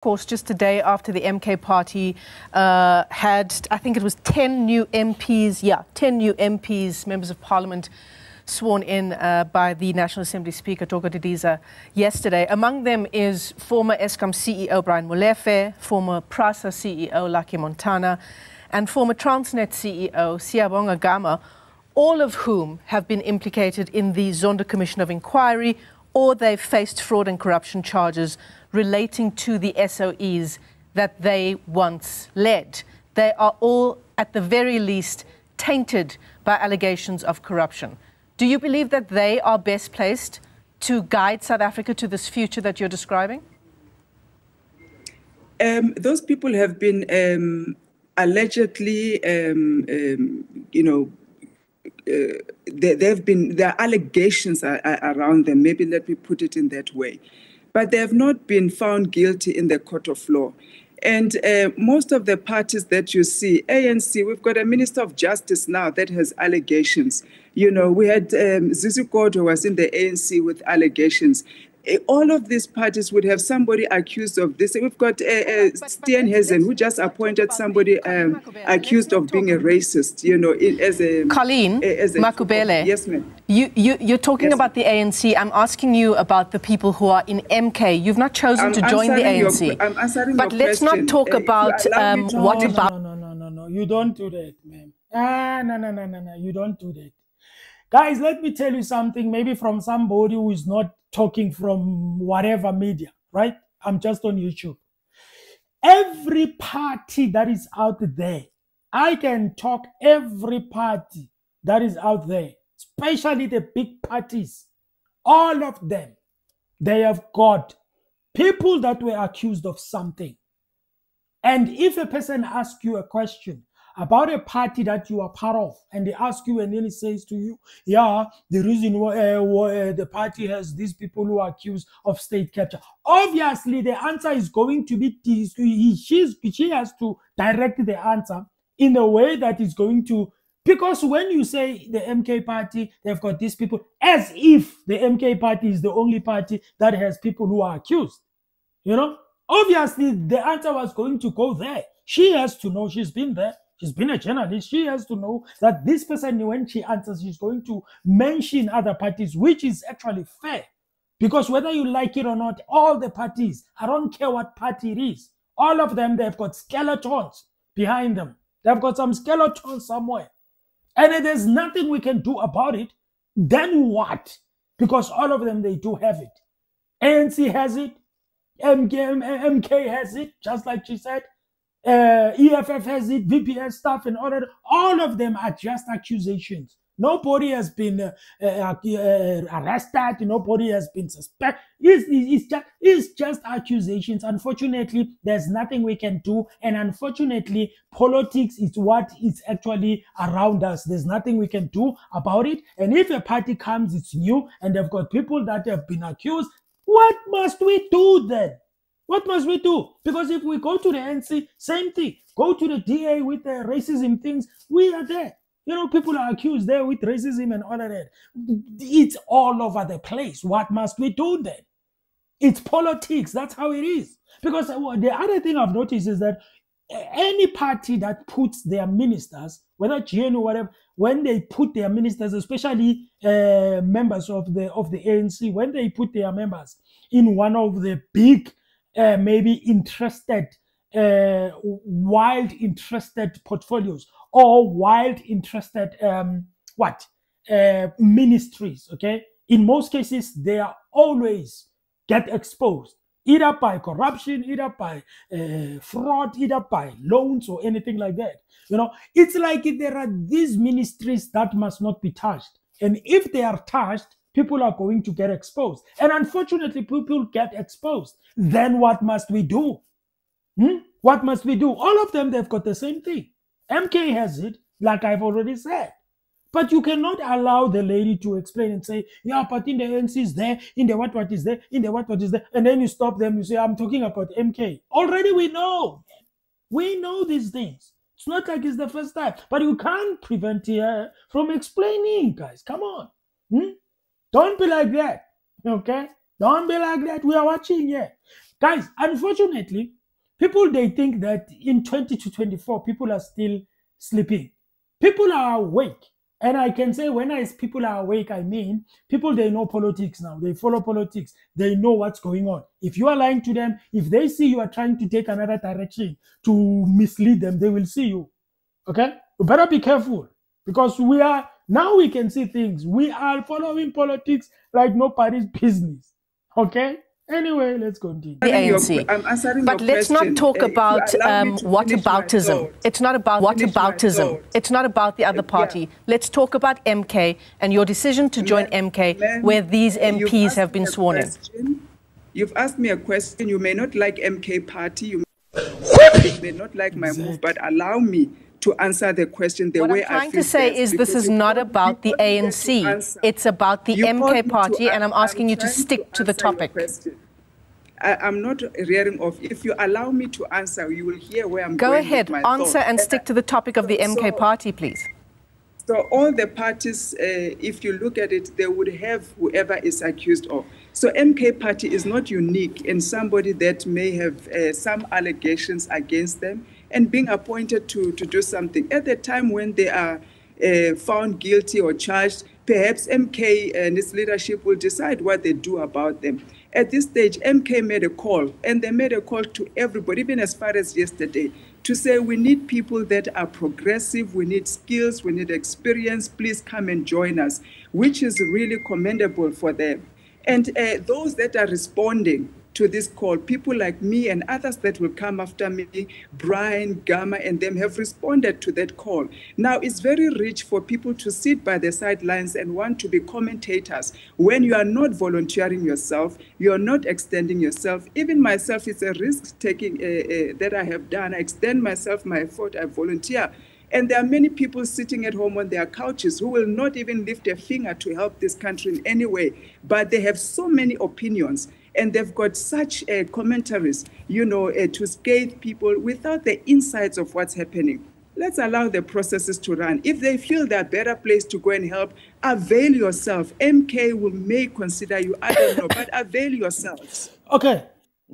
course, just a day after the MK party uh, had, I think it was 10 new MPs, yeah, 10 new MPs, members of parliament, sworn in uh, by the National Assembly Speaker, Thoko Didiza, yesterday. Among them is former Eskom CEO Brian Molefe, former PRASA CEO Lucky Montana, and former Transnet CEO Siyabonga Gama, all of whom have been implicated in the Zondo Commission of Inquiry or they've faced fraud and corruption charges relating to the SOEs that they once led. They are all, at the very least, tainted by allegations of corruption. Do you believe that they are best placed to guide South Africa to this future that you're describing? Um, those people have been um, allegedly, um, um you know, there, have been there are allegations around them. Maybe let me put it in that way but they have not been found guilty in the court of law. And uh, most of the parties that you see, ANC, we've got a Minister of Justice now that has allegations. You know, we had um, Zizi Kodwa was in the ANC with allegations. Eh, all of these parties would have somebody accused of this. We've got uh, uh, Steenhuisen, who just appointed somebody um, accused of being a racist, you know, as a... Colleen as a, Makhubele. Yes, ma'am. You, you, you're talking yes, about the ANC. I'm asking you about the people who are in MK. You've not chosen I'm to join the ANC. Your, I'm answering but let's question. not talk uh, about um, what about... No, no, no, no, no. You don't do that, ma'am. Ah, no, no, no, no, no. You don't do that. Guys, let me tell you something, maybe from somebody who is not talking from whatever media, right? I'm just on YouTube. Every party that is out there, I can talk every party that is out there, especially the big parties, all of them, they have got people that were accused of something. And if a person asks you a question, about a party that you are part of and they ask you and then he says to you yeah the reason why, uh, why uh, the party has these people who are accused of state capture obviously the answer is going to be he, she's, she has to direct the answer in a way that is going to because when you say the MK party, they've got these people, as if the MK party is the only party that has people who are accused. You know, obviously the answer was going to go there. She has to know she's been there. She's been a journalist. She has to know that this person, when she answers, she's going to mention other parties, which is actually fair. Because whether you like it or not, all the parties, I don't care what party it is, all of them, they've got skeletons behind them. They've got some skeletons somewhere. And if there's nothing we can do about it. Then what? Because all of them, they do have it. ANC has it. MK, MK has it, just like she said uh, EFF has it, VPS stuff, and all that. All of them are just accusations. Nobody has been uh, uh, uh, arrested. Nobody has been suspected. It's, it's, just, it's just accusations. Unfortunately, there's nothing we can do. And unfortunately, politics is what is actually around us. There's nothing we can do about it. And if a party comes, it's new, and they've got people that have been accused, what must we do then? What must we do? Because if we go to the NC, same thing. Go to the DA with the racism things, we are there. You know, people are accused there with racism and all of that. It's all over the place. What must we do then? It's politics. That's how it is. Because the other thing I've noticed is that any party that puts their ministers, whether GN or whatever, when they put their ministers, especially uh, members of the of the ANC, when they put their members in one of the big uh, maybe interested, uh, wild interested portfolios or wild interested um, what uh, ministries. Okay, in most cases they are always get exposed either by corruption, either by uh, fraud, either by loans or anything like that. You know, it's like there are these ministries that must not be touched. And if they are touched, people are going to get exposed. And unfortunately, people get exposed. Then what must we do? Hmm? What must we do? All of them, they've got the same thing. MK has it, like I've already said. But you cannot allow the lady to explain and say, yeah, but in the NC is there, in the what what is there, in the what what is there. And then you stop them, you say, I'm talking about MK. Already we know. We know these things. It's not like it's the first time. But you can't prevent her from explaining, guys. Come on. Hmm? Don't be like that. Okay? Don't be like that. We are watching here. Guys, unfortunately, people they think that in 20 to 24, people are still sleeping. People are awake. And I can say when I people are awake, I mean people they know politics now. They follow politics. They know what's going on. If you are lying to them, if they see you are trying to take another direction to mislead them, they will see you. Okay? You better be careful because we are now we can see things. We are following politics like nobody's business. Okay? Anyway, let's continue. The ANC. but let's question. not talk about um, whataboutism. It's not about whataboutism. It's not about the other party. Yeah. Let's talk about MK and your decision to join MK, where these MPs have been sworn in. You've asked me a question. You may not like MK party. You may not like my move, but allow me to answer the question the what way I'm trying to say is this is not about the ANC. It's about the MK party, and I'm asking I'm you to stick to, to the topic. I, am not rearing off. If you allow me to answer, you will hear where I'm Go going. Go ahead, answer and, and stick to the topic of the MK party, please. So all the parties, uh, if you look at it, they would have whoever is accused of. So MK party is not unique in somebody that may have uh, some allegations against them and being appointed to, to do something. At the time when they are uh, found guilty or charged, perhaps MK and its leadership will decide what they do about them. At this stage, MK made a call, and they made a call to everybody, even as far as yesterday, to say we need people that are progressive, we need skills, we need experience, please come and join us, which is really commendable for them. And uh, those that are responding, to this call. People like me and others that will come after me, Brian, Gama, and them have responded to that call. Now, it's very rich for people to sit by the sidelines and want to be commentators when you are not volunteering yourself, you are not extending yourself. Even myself, it's a risk taking uh, uh, that I have done. I extend myself, my effort, I volunteer. And there are many people sitting at home on their couches who will not even lift a finger to help this country in any way, but they have so many opinions and they've got such uh, commentaries, you know, uh, to scathe people without the insights of what's happening. Let's allow the processes to run. If they feel they're better place to go and help, avail yourself. MK will may consider you, I don't know, but avail yourselves. Okay.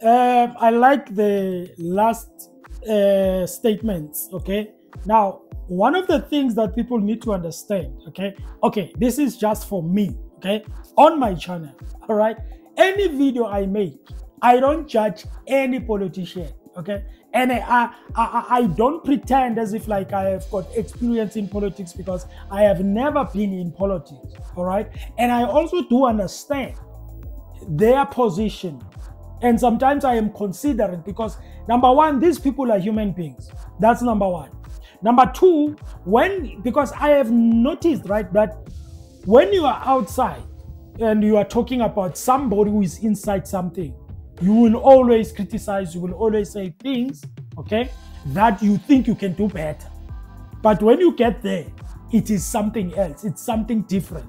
Um, I like the last uh, statements. Okay. Now, one of the things that people need to understand, okay, okay, this is just for me, okay, on my channel, all right any video I make, I don't judge any politician. Okay, and I, I I don't pretend as if like I have got experience in politics because I have never been in politics. All right, and I also do understand their position, and sometimes I am considerate because number one, these people are human beings. That's number one. Number two, when because I have noticed right that when you are outside and you are talking about somebody who is inside something, you will always criticize, you will always say things, okay, that you think you can do better. But when you get there, it is something else, it's something different,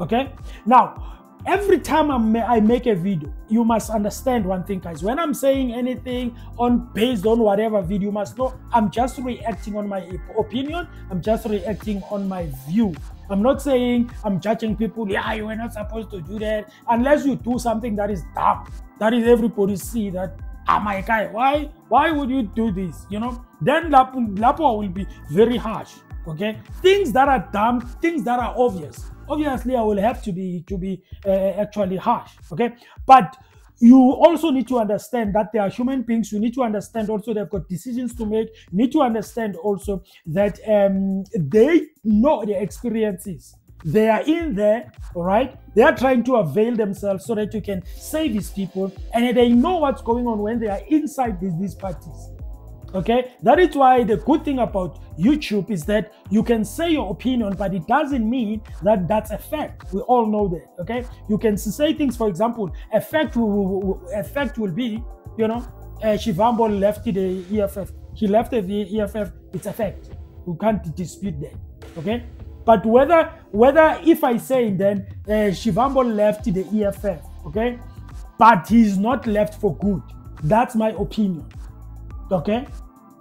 okay? Now, every time I make a video, you must understand one thing, guys. When I'm saying anything on based on whatever video, you must know I'm just reacting on my opinion. I'm just reacting on my view. I'm not saying I'm judging people. Yeah, you were not supposed to do that unless you do something that is dumb. That is everybody see that. Ah, my guy, why? Why would you do this? You know, then Lapo, will be very harsh. Okay, things that are dumb, things that are obvious obviously I will have to be to be uh, actually harsh. Okay, but you also need to understand that they are human beings. You need to understand also they've got decisions to make. You need to understand also that um, they know their experiences. They are in there, all right? They are trying to avail themselves so that you can save these people, and they know what's going on when they are inside these, these parties. Okay, that is why the good thing about YouTube is that you can say your opinion, but it doesn't mean that that's a fact. We all know that. Okay, you can say things. For example, a fact will, effect will be, you know, uh, Shivambu left the EFF. He left the EFF. It's a fact. You can't dispute that. Okay, but whether whether if I say then uh, Shivambu left the EFF, okay, but he's not left for good. That's my opinion. Okay?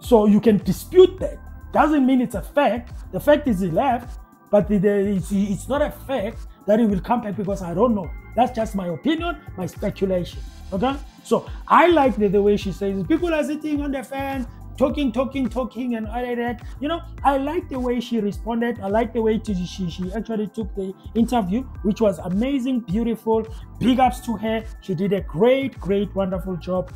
So you can dispute that. Doesn't mean it's a fact. The fact is he left, but the, uh, it's, not a fact that he will come back because I don't know. That's just my opinion, my speculation. Okay? So I like the, the way she says people are sitting on the fence, talking, talking, talking, and all that. You know, I like the way she responded. I like the way she, she actually took the interview, which was amazing, beautiful. Big ups to her. She did a great, great, wonderful job.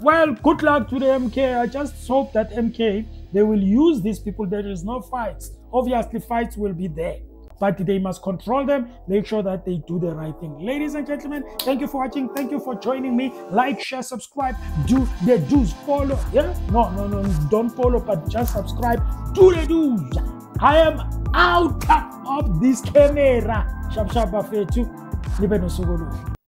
Well, good luck to the MK. I just hope that MK they will use these people. There is no fights. Obviously, fights will be there but they must control them, make sure that they do the right thing. Ladies and gentlemen, thank you for watching. Thank you for joining me. Like, share, subscribe. Do the do's. Follow. Yeah? No, no, no. Don't follow, but just subscribe. Do the do's. I am out of this camera. Shap, shap, bafetu. Libe no